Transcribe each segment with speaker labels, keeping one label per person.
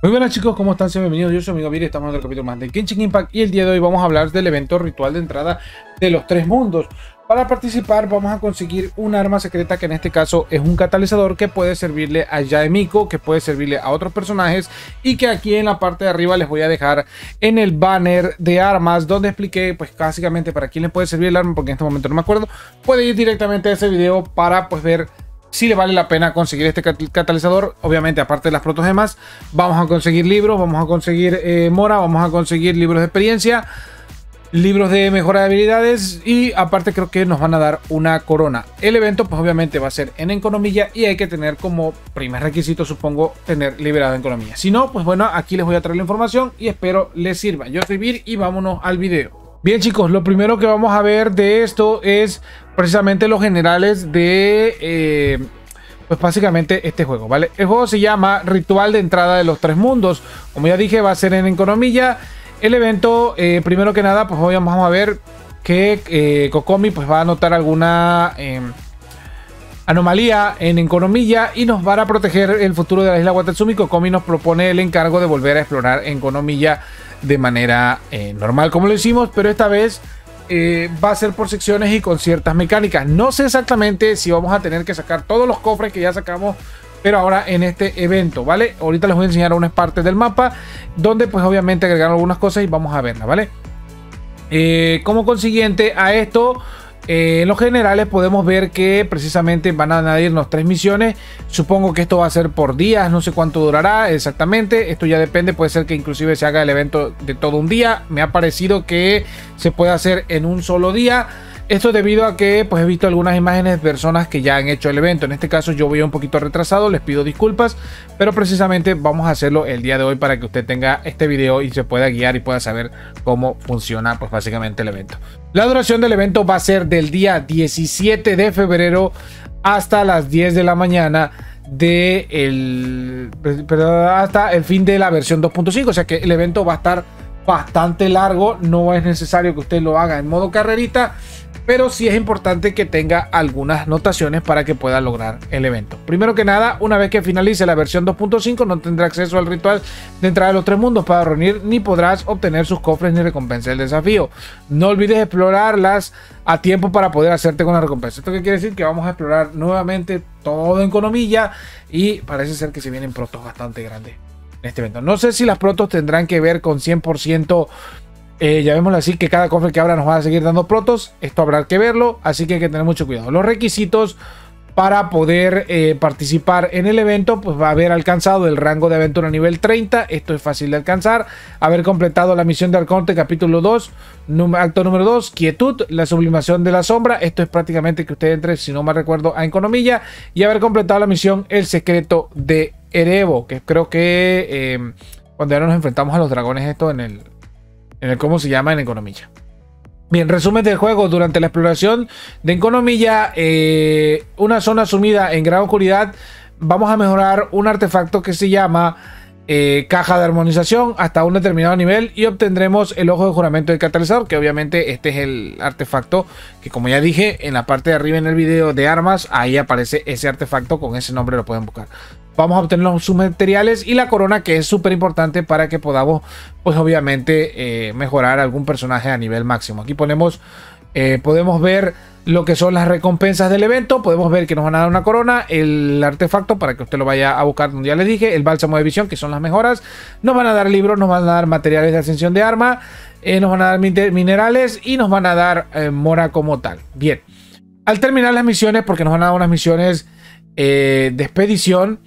Speaker 1: Muy buenas chicos, ¿cómo están? Bienvenidos, yo soy amigo Vir estamos en otro capítulo más de Kenshin Impact y el día de hoy vamos a hablar del evento ritual de entrada de los tres mundos. Para participar vamos a conseguir un arma secreta que en este caso es un catalizador que puede servirle a Yaemiko, que puede servirle a otros personajes y que aquí en la parte de arriba les voy a dejar en el banner de armas donde expliqué pues básicamente para quién le puede servir el arma porque en este momento no me acuerdo. Puede ir directamente a ese video para pues ver si le vale la pena conseguir este catalizador. Obviamente, aparte de las protogemas, vamos a conseguir libros, vamos a conseguir eh, mora, vamos a conseguir libros de experiencia, libros de mejora de habilidades y aparte creo que nos van a dar una corona. El evento, pues obviamente va a ser en economía y hay que tener como primer requisito, supongo, tener liberado en economía. Si no, pues bueno, aquí les voy a traer la información y espero les sirva. Yo soy Vir y vámonos al video. Bien chicos, lo primero que vamos a ver de esto es precisamente los generales de, eh, pues básicamente este juego, ¿vale? El juego se llama Ritual de Entrada de los Tres Mundos. Como ya dije, va a ser en economía. El evento, eh, primero que nada, pues hoy vamos a ver que eh, Kokomi pues va a notar alguna em, anomalía en economía y nos va a proteger el futuro de la isla Watatsumi. Kokomi nos propone el encargo de volver a explorar en economía de manera eh, normal como lo hicimos, pero esta vez eh, va a ser por secciones y con ciertas mecánicas. No sé exactamente si vamos a tener que sacar todos los cofres que ya sacamos, pero ahora en este evento, ¿vale? Ahorita les voy a enseñar unas partes del mapa, donde pues obviamente agregaron algunas cosas y vamos a verlas, ¿vale? Eh, como consiguiente a esto eh, en los generales podemos ver que precisamente van a añadirnos tres misiones. Supongo que esto va a ser por días, no sé cuánto durará exactamente. Esto ya depende, puede ser que inclusive se haga el evento de todo un día. Me ha parecido que se puede hacer en un solo día. Esto debido a que pues he visto algunas imágenes de personas que ya han hecho el evento. En este caso yo voy un poquito retrasado, les pido disculpas, pero precisamente vamos a hacerlo el día de hoy para que usted tenga este video y se pueda guiar y pueda saber cómo funciona pues básicamente el evento. La duración del evento va a ser del día 17 de febrero hasta las 10 de la mañana de el, hasta el fin de la versión 2.5, o sea que el evento va a estar bastante largo, no es necesario que usted lo haga en modo carrerita pero sí es importante que tenga algunas notaciones para que pueda lograr el evento. Primero que nada, una vez que finalice la versión 2.5 no tendrá acceso al ritual de entrada de los tres mundos para reunir ni podrás obtener sus cofres ni recompensa del desafío. No olvides explorarlas a tiempo para poder hacerte con la recompensa. ¿Esto qué quiere decir? Que vamos a explorar nuevamente todo en economía y parece ser que se vienen protos bastante grandes en este evento. No sé si las protos tendrán que ver con 100% eh, vemos así que cada cofre que abra nos va a seguir dando protos. Esto habrá que verlo, así que hay que tener mucho cuidado. Los requisitos para poder eh, participar en el evento, pues va a haber alcanzado el rango de aventura nivel 30. Esto es fácil de alcanzar. Haber completado la misión de Arconte, capítulo 2, acto número 2, quietud, la sublimación de la sombra. Esto es prácticamente que usted entre, si no me recuerdo, a Economilla. Y haber completado la misión El secreto de Erebo, que creo que eh, cuando ya nos enfrentamos a los dragones, esto en el en el cómo se llama en economía. Bien, resumen del juego. Durante la exploración de economía, eh, una zona sumida en gran oscuridad, vamos a mejorar un artefacto que se llama eh, caja de armonización hasta un determinado nivel y obtendremos el ojo de juramento del catalizador, que obviamente este es el artefacto que como ya dije en la parte de arriba en el video de armas, ahí aparece ese artefacto, con ese nombre lo pueden buscar. Vamos a obtener los materiales y la corona que es súper importante para que podamos pues obviamente eh, mejorar algún personaje a nivel máximo. Aquí ponemos, eh, podemos ver lo que son las recompensas del evento. Podemos ver que nos van a dar una corona, el artefacto para que usted lo vaya a buscar donde ya les dije, el bálsamo de visión, que son las mejoras. Nos van a dar libros, nos van a dar materiales de ascensión de arma, eh, nos van a dar minerales y nos van a dar mora como tal. Bien, al terminar las misiones, porque nos van a dar unas misiones de expedición,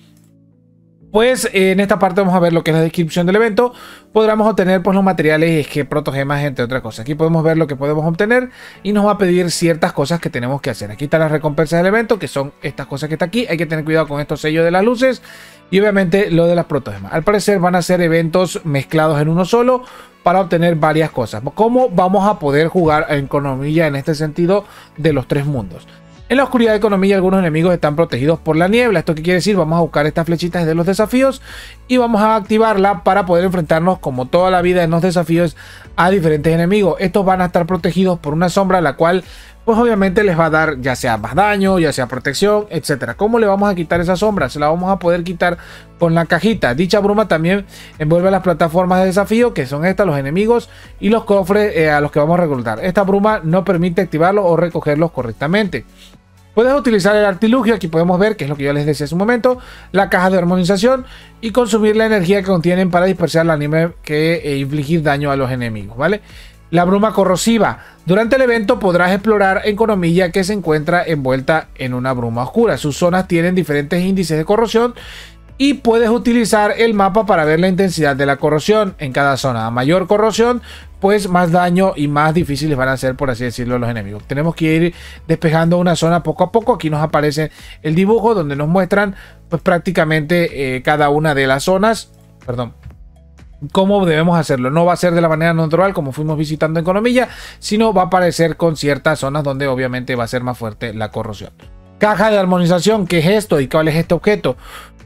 Speaker 1: pues en esta parte vamos a ver lo que es la descripción del evento. Podremos obtener pues, los materiales que protogemas, entre otras cosas. Aquí podemos ver lo que podemos obtener y nos va a pedir ciertas cosas que tenemos que hacer. Aquí están las recompensas del evento, que son estas cosas que está aquí. Hay que tener cuidado con estos sellos de las luces y obviamente lo de las protogemas. Al parecer van a ser eventos mezclados en uno solo para obtener varias cosas. ¿Cómo vamos a poder jugar en economía en este sentido de los tres mundos? En la oscuridad de economía algunos enemigos están protegidos por la niebla. ¿Esto qué quiere decir? Vamos a buscar estas flechitas de los desafíos y vamos a activarla para poder enfrentarnos como toda la vida en los desafíos a diferentes enemigos. Estos van a estar protegidos por una sombra la cual pues obviamente les va a dar ya sea más daño, ya sea protección, etcétera. ¿Cómo le vamos a quitar esa sombra? Se la vamos a poder quitar con la cajita. Dicha bruma también envuelve las plataformas de desafío, que son estas, los enemigos y los cofres eh, a los que vamos a reclutar. Esta bruma no permite activarlos o recogerlos correctamente. Puedes utilizar el artilugio, aquí podemos ver, que es lo que yo les decía hace un momento, la caja de armonización y consumir la energía que contienen para dispersar la anime que e infligir daño a los enemigos, ¿vale? La bruma corrosiva. Durante el evento podrás explorar en Conomilla que se encuentra envuelta en una bruma oscura. Sus zonas tienen diferentes índices de corrosión y puedes utilizar el mapa para ver la intensidad de la corrosión en cada zona. A mayor corrosión, pues más daño y más difíciles van a ser, por así decirlo, los enemigos. Tenemos que ir despejando una zona poco a poco. Aquí nos aparece el dibujo donde nos muestran pues prácticamente eh, cada una de las zonas. Perdón, cómo debemos hacerlo. No va a ser de la manera natural como fuimos visitando en Economilla, sino va a aparecer con ciertas zonas donde obviamente va a ser más fuerte la corrosión. Caja de armonización, ¿qué es esto y cuál es este objeto?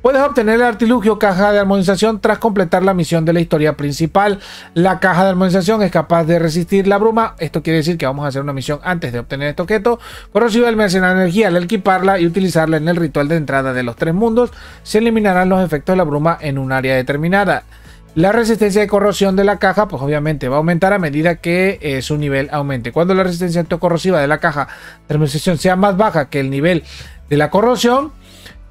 Speaker 1: Puedes obtener el artilugio caja de armonización tras completar la misión de la historia principal. La caja de armonización es capaz de resistir la bruma. Esto quiere decir que vamos a hacer una misión antes de obtener este objeto. Corrosiva almacena energía al equiparla y utilizarla en el ritual de entrada de los tres mundos. Se eliminarán los efectos de la bruma en un área determinada. La resistencia de corrosión de la caja, pues obviamente va a aumentar a medida que eh, su nivel aumente. Cuando la resistencia autocorrosiva de la caja de armonización sea más baja que el nivel de la corrosión,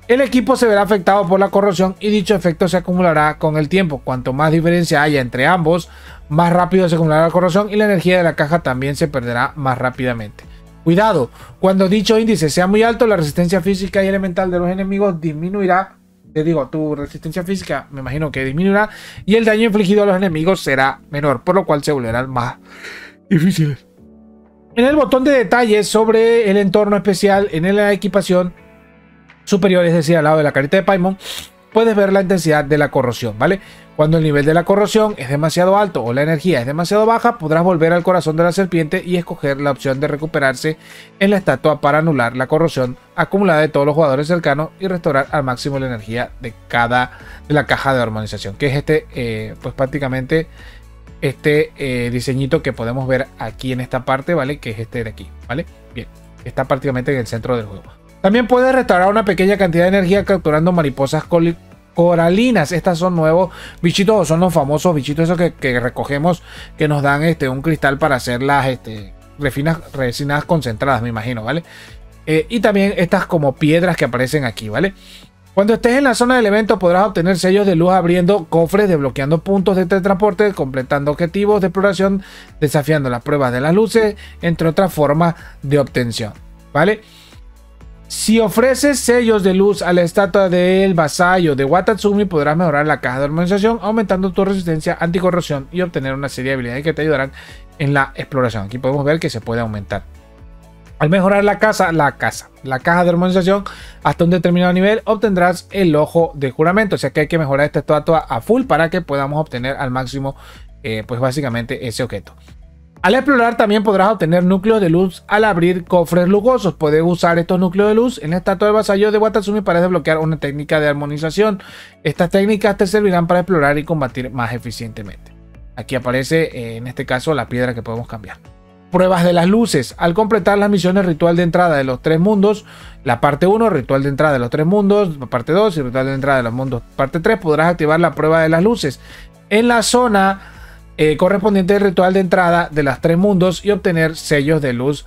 Speaker 1: el equipo se verá afectado por la corrosión y dicho efecto se acumulará con el tiempo. Cuanto más diferencia haya entre ambos, más rápido se acumulará la corrosión y la energía de la caja también se perderá más rápidamente. Cuidado, cuando dicho índice sea muy alto, la resistencia física y elemental de los enemigos disminuirá. Te digo, tu resistencia física me imagino que disminuirá y el daño infligido a los enemigos será menor, por lo cual se volverán más difíciles. En el botón de detalles sobre el entorno especial en la equipación superior, es decir, al lado de la carita de Paimon, puedes ver la intensidad de la corrosión, ¿vale? Cuando el nivel de la corrosión es demasiado alto o la energía es demasiado baja, podrás volver al corazón de la serpiente y escoger la opción de recuperarse en la estatua para anular la corrosión acumulada de todos los jugadores cercanos y restaurar al máximo la energía de cada de la caja de armonización, que es este, eh, pues prácticamente este eh, diseñito que podemos ver aquí en esta parte, ¿vale? Que es este de aquí, ¿vale? Bien, está prácticamente en el centro del juego. También puedes restaurar una pequeña cantidad de energía capturando mariposas coralinas. Estas son nuevos bichitos, son los famosos bichitos esos que, recogemos que nos dan este, un cristal para hacer las este, resinas concentradas, me imagino, ¿vale? Eh, y también estas como piedras que aparecen aquí, ¿vale? Cuando estés en la zona del evento podrás obtener sellos de luz abriendo cofres, desbloqueando puntos de teletransporte, completando objetivos de exploración, desafiando las pruebas de las luces, entre otras formas de obtención, ¿vale? Si ofreces sellos de luz a la estatua del vasallo de Watatsumi, podrás mejorar la caja de armonización, aumentando tu resistencia anticorrosión y obtener una serie de habilidades que te ayudarán en la exploración. Aquí podemos ver que se puede aumentar. Al mejorar la casa, la casa, la caja de armonización hasta un determinado nivel, obtendrás el ojo de juramento. O sea que hay que mejorar esta estatua a full para que podamos obtener al máximo, eh, pues básicamente ese objeto. Al explorar también podrás obtener núcleos de luz al abrir cofres lujosos. Puedes usar estos núcleos de luz en la estatua de vasallo de Watatsumi para desbloquear una técnica de armonización. Estas técnicas te servirán para explorar y combatir más eficientemente. Aquí aparece eh, en este caso la piedra que podemos cambiar. Pruebas de las luces. Al completar las misiones ritual de entrada de los tres mundos, la parte 1, ritual de entrada de los tres mundos, parte 2 y ritual de entrada de los mundos, parte 3, podrás activar la prueba de las luces. En la zona eh, correspondiente al ritual de entrada de las tres mundos y obtener sellos de luz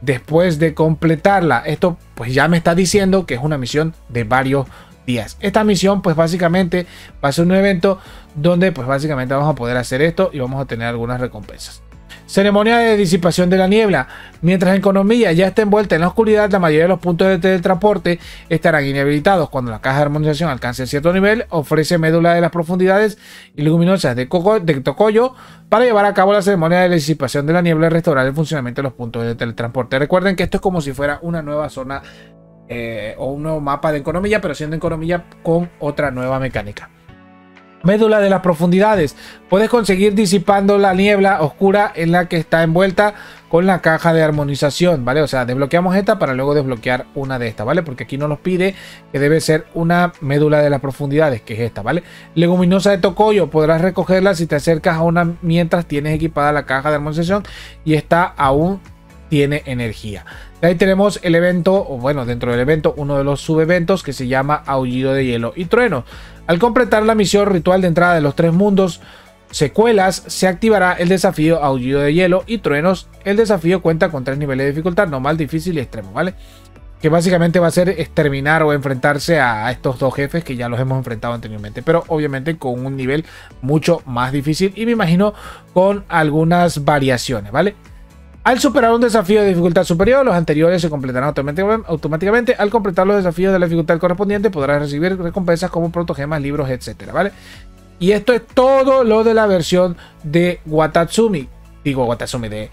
Speaker 1: después de completarla. Esto pues ya me está diciendo que es una misión de varios días. Esta misión pues básicamente va a ser un evento donde pues básicamente vamos a poder hacer esto y vamos a tener algunas recompensas. Ceremonia de disipación de la niebla. Mientras en economía ya está envuelta en la oscuridad, la mayoría de los puntos de teletransporte estarán inhabilitados. Cuando la caja de armonización alcance cierto nivel, ofrece médula de las profundidades y luminosas de, de Tocoyo para llevar a cabo la ceremonia de disipación de la niebla y restaurar el funcionamiento de los puntos de teletransporte. Recuerden que esto es como si fuera una nueva zona eh, o un nuevo mapa de economía, pero siendo economía con otra nueva mecánica. Médula de las profundidades. Puedes conseguir disipando la niebla oscura en la que está envuelta con la caja de armonización, ¿vale? O sea, desbloqueamos esta para luego desbloquear una de estas, ¿vale? Porque aquí nos pide que debe ser una médula de las profundidades, que es esta, ¿vale? Leguminosa de Tocoyo, podrás recogerla si te acercas a una mientras tienes equipada la caja de armonización y está aún tiene energía. ahí tenemos el evento, o bueno, dentro del evento, uno de los subeventos que se llama Aullido de Hielo y Trueno. Al completar la misión ritual de entrada de los tres mundos, secuelas, se activará el desafío Aullido de Hielo y Truenos. El desafío cuenta con tres niveles de dificultad, normal, difícil y extremo, ¿vale? Que básicamente va a ser exterminar o enfrentarse a estos dos jefes que ya los hemos enfrentado anteriormente, pero obviamente con un nivel mucho más difícil y me imagino con algunas variaciones, ¿vale? Al superar un desafío de dificultad superior, los anteriores se completarán automáticamente. Al completar los desafíos de la dificultad correspondiente, podrás recibir recompensas como protogemas, libros, etcétera, ¿vale? Y esto es todo lo de la versión de Watatsumi. Digo Watatsumi, de,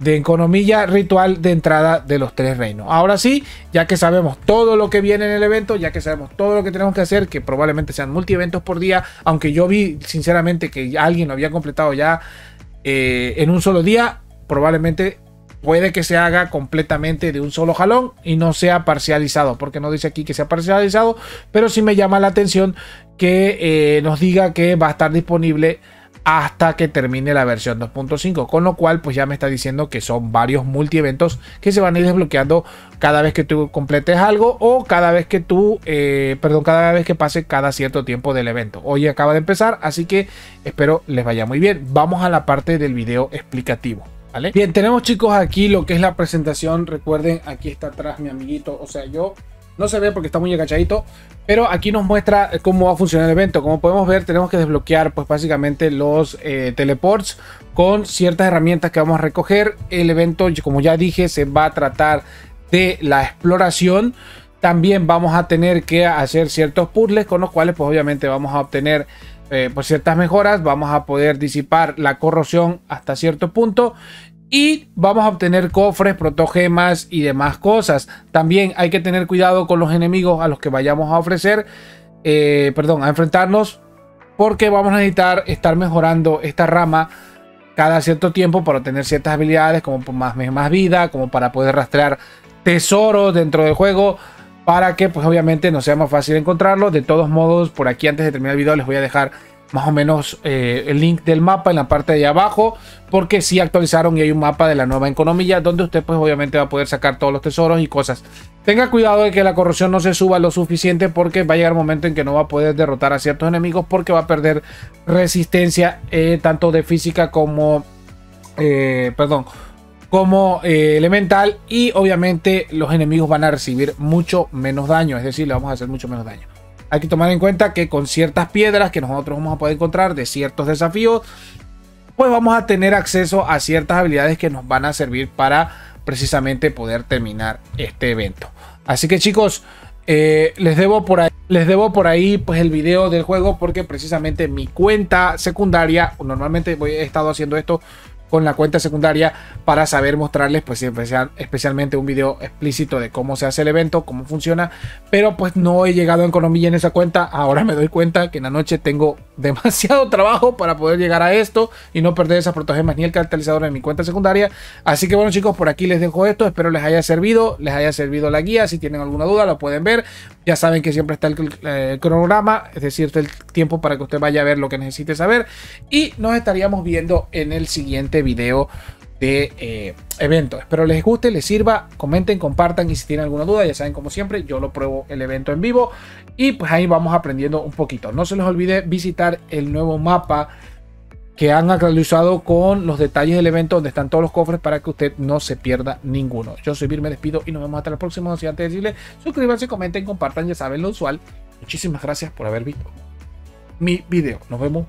Speaker 1: de economía ritual de entrada de los tres reinos. Ahora sí, ya que sabemos todo lo que viene en el evento, ya que sabemos todo lo que tenemos que hacer, que probablemente sean multi-eventos por día, aunque yo vi sinceramente que alguien lo había completado ya eh, en un solo día, probablemente puede que se haga completamente de un solo jalón y no sea parcializado, porque no dice aquí que sea parcializado, pero sí me llama la atención que eh, nos diga que va a estar disponible hasta que termine la versión 2.5, con lo cual pues ya me está diciendo que son varios multi eventos que se van a ir desbloqueando cada vez que tú completes algo o cada vez que tú, eh, perdón, cada vez que pase cada cierto tiempo del evento. Hoy acaba de empezar, así que espero les vaya muy bien. Vamos a la parte del video explicativo. Bien, tenemos chicos aquí lo que es la presentación. Recuerden, aquí está atrás mi amiguito. O sea, yo no se ve porque está muy agachadito. Pero aquí nos muestra cómo va a funcionar el evento. Como podemos ver, tenemos que desbloquear pues básicamente los eh, teleports con ciertas herramientas que vamos a recoger. El evento, como ya dije, se va a tratar de la exploración. También vamos a tener que hacer ciertos puzzles con los cuales pues obviamente vamos a obtener eh, por ciertas mejoras vamos a poder disipar la corrosión hasta cierto punto y vamos a obtener cofres, protogemas y demás cosas. También hay que tener cuidado con los enemigos a los que vayamos a ofrecer, eh, perdón, a enfrentarnos, porque vamos a necesitar estar mejorando esta rama cada cierto tiempo para obtener ciertas habilidades como más, más vida, como para poder rastrear tesoros dentro del juego para que pues obviamente no sea más fácil encontrarlo. De todos modos, por aquí antes de terminar el video les voy a dejar más o menos eh, el link del mapa en la parte de abajo porque si actualizaron y hay un mapa de la nueva economía donde usted pues obviamente va a poder sacar todos los tesoros y cosas tenga cuidado de que la corrupción no se suba lo suficiente porque va a llegar un momento en que no va a poder derrotar a ciertos enemigos porque va a perder resistencia eh, tanto de física como eh, perdón como elemental y obviamente los enemigos van a recibir mucho menos daño, es decir, le vamos a hacer mucho menos daño. Hay que tomar en cuenta que con ciertas piedras que nosotros vamos a poder encontrar de ciertos desafíos, pues vamos a tener acceso a ciertas habilidades que nos van a servir para precisamente poder terminar este evento. Así que chicos, eh, les debo por ahí, les debo por ahí pues el video del juego porque precisamente mi cuenta secundaria, normalmente voy, he estado haciendo esto con la cuenta secundaria para saber mostrarles pues especialmente un video explícito de cómo se hace el evento, cómo funciona, pero pues no he llegado en economía en esa cuenta, ahora me doy cuenta que en la noche tengo demasiado trabajo para poder llegar a esto y no perder esas protogemas ni el catalizador en mi cuenta secundaria, así que bueno chicos, por aquí les dejo esto, espero les haya servido, les haya servido la guía, si tienen alguna duda lo pueden ver, ya saben que siempre está el, eh, cronograma, es decir, el tiempo para que usted vaya a ver lo que necesite saber. Y nos estaríamos viendo en el siguiente video de eh, evento. Espero les guste, les sirva, comenten, compartan y si tienen alguna duda, ya saben como siempre, yo lo pruebo el evento en vivo y pues ahí vamos aprendiendo un poquito. No se les olvide visitar el nuevo mapa que han actualizado con los detalles del evento donde están todos los cofres para que usted no se pierda ninguno. Yo soy Vir, me despido y nos vemos hasta el próximo. Si antes de decirle, suscríbanse, comenten, compartan, ya saben lo usual. Muchísimas gracias por haber visto mi video. Nos vemos